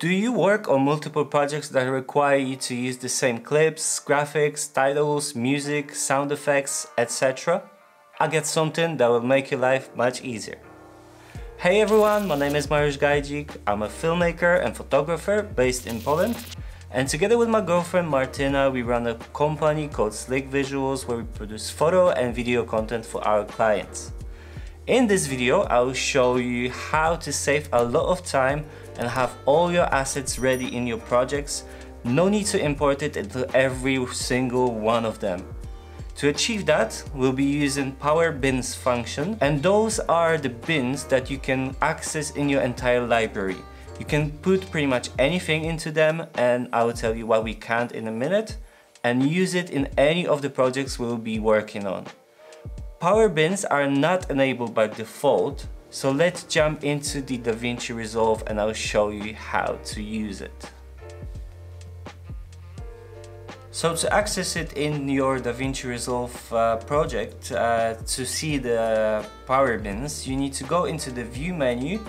Do you work on multiple projects that require you to use the same clips, graphics, titles, music, sound effects, etc.? I get something that will make your life much easier. Hey everyone, my name is Mariusz Gajdzik. I'm a filmmaker and photographer based in Poland. And together with my girlfriend Martina, we run a company called Slick Visuals where we produce photo and video content for our clients. In this video, I will show you how to save a lot of time and have all your assets ready in your projects. No need to import it into every single one of them. To achieve that, we'll be using Power Bins function and those are the bins that you can access in your entire library. You can put pretty much anything into them and I will tell you what we can't in a minute and use it in any of the projects we'll be working on. Power Bins are not enabled by default, so let's jump into the DaVinci Resolve and I'll show you how to use it. So to access it in your DaVinci Resolve uh, project, uh, to see the power bins, you need to go into the view menu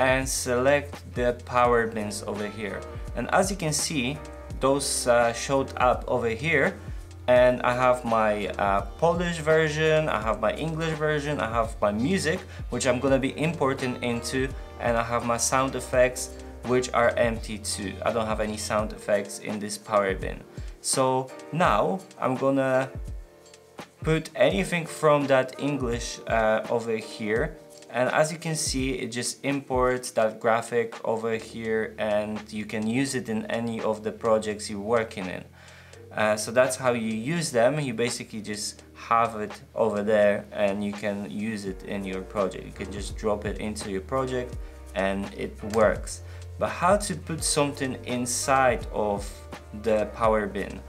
and select the power bins over here. And as you can see, those uh, showed up over here and I have my uh, Polish version, I have my English version, I have my music which I'm gonna be importing into and I have my sound effects which are empty too. I don't have any sound effects in this power bin. So now I'm gonna put anything from that English uh, over here and as you can see it just imports that graphic over here and you can use it in any of the projects you're working in. Uh, so that's how you use them. You basically just have it over there and you can use it in your project. You can just drop it into your project and it works. But how to put something inside of the power bin?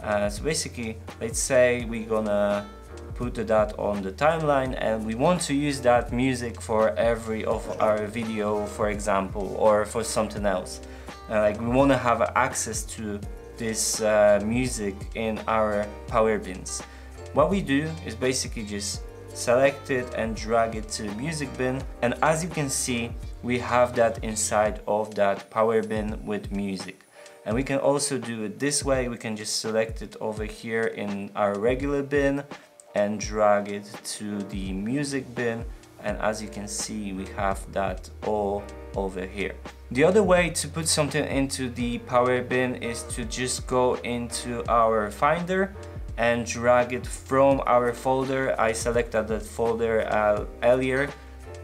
Uh, so basically, let's say we're gonna put that on the timeline and we want to use that music for every of our video, for example, or for something else. Uh, like we want to have access to this uh, music in our power bins. What we do is basically just select it and drag it to the music bin and as you can see we have that inside of that power bin with music and we can also do it this way we can just select it over here in our regular bin and drag it to the music bin and as you can see we have that all over here. The other way to put something into the power bin is to just go into our finder and drag it from our folder. I selected that folder uh, earlier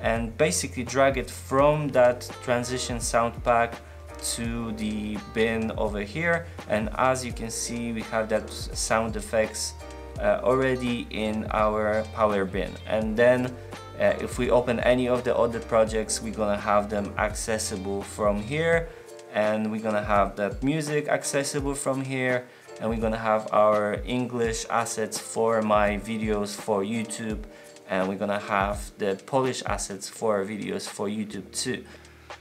and basically drag it from that transition sound pack to the bin over here and as you can see we have that sound effects uh, already in our power bin and then uh, if we open any of the other projects, we're gonna have them accessible from here and we're gonna have that music accessible from here and we're gonna have our English assets for my videos for YouTube and we're gonna have the Polish assets for our videos for YouTube too.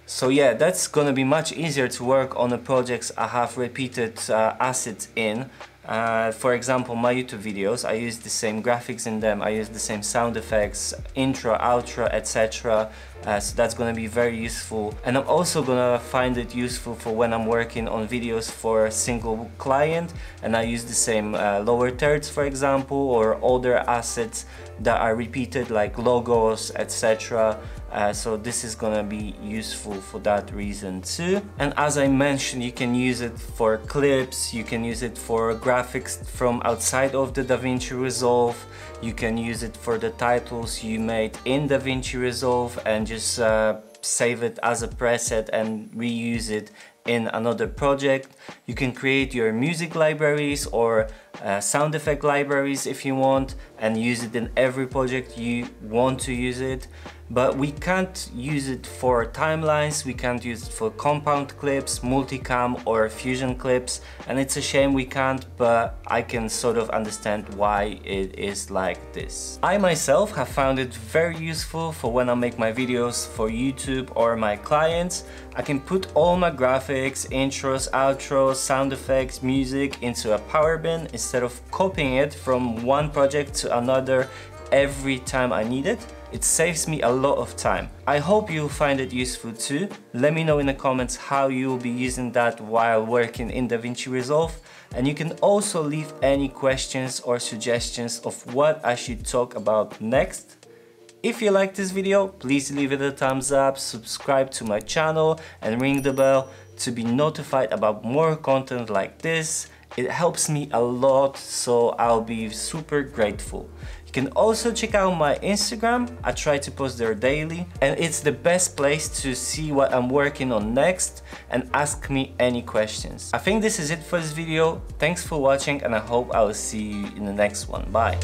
So yeah, that's gonna be much easier to work on the projects I have repeated uh, assets in uh, for example, my YouTube videos, I use the same graphics in them, I use the same sound effects, intro, outro, etc. Uh, so that's gonna be very useful. And I'm also gonna find it useful for when I'm working on videos for a single client and I use the same uh, lower thirds, for example, or older assets that are repeated like logos, etc. Uh, so this is gonna be useful for that reason too. And as I mentioned, you can use it for clips, you can use it for graphics from outside of the DaVinci Resolve, you can use it for the titles you made in DaVinci Resolve and just uh, save it as a preset and reuse it in another project. You can create your music libraries or uh, sound effect libraries if you want and use it in every project you want to use it but we can't use it for timelines, we can't use it for compound clips, multicam or fusion clips and it's a shame we can't but I can sort of understand why it is like this. I myself have found it very useful for when I make my videos for YouTube or my clients. I can put all my graphics, intros, outros, sound effects, music into a power bin instead of copying it from one project to another every time I need it It saves me a lot of time. I hope you'll find it useful too. Let me know in the comments how you will be using that while working in DaVinci Resolve and you can also leave any questions or suggestions of what I should talk about next. If you like this video, please leave it a thumbs up, subscribe to my channel and ring the bell to be notified about more content like this. It helps me a lot, so I'll be super grateful. You can also check out my Instagram, I try to post there daily and it's the best place to see what I'm working on next and ask me any questions. I think this is it for this video, thanks for watching and I hope I will see you in the next one, bye!